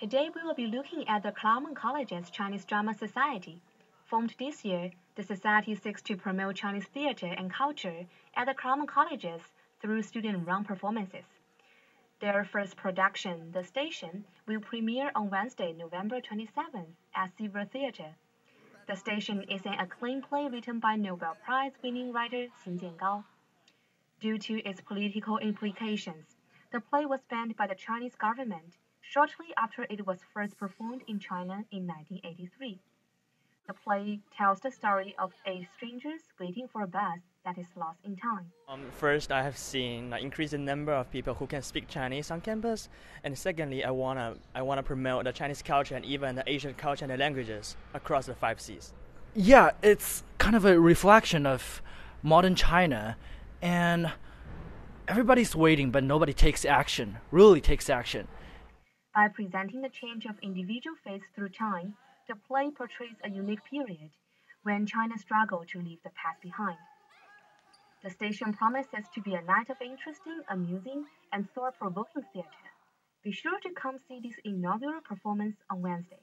Today we will be looking at the Claremont College's Chinese Drama Society. Formed this year, the society seeks to promote Chinese theater and culture at the Claremont colleges through student-run performances. Their first production, The Station, will premiere on Wednesday, November 27th at Seaver Theatre. The Station is an acclaimed play written by Nobel Prize-winning writer Xingjian Gao. Due to its political implications, the play was banned by the Chinese government shortly after it was first performed in China in 1983. The play tells the story of eight strangers waiting for a bus that is lost in time. Um, first, I have seen an increasing number of people who can speak Chinese on campus, and secondly, I wanna I wanna promote the Chinese culture and even the Asian culture and the languages across the five Cs. Yeah, it's kind of a reflection of modern China, and everybody's waiting, but nobody takes action. Really takes action. By presenting the change of individual faiths through time, the play portrays a unique period when China struggled to leave the past behind. The station promises to be a night of interesting, amusing, and thought provoking theater. Be sure to come see this inaugural performance on Wednesday.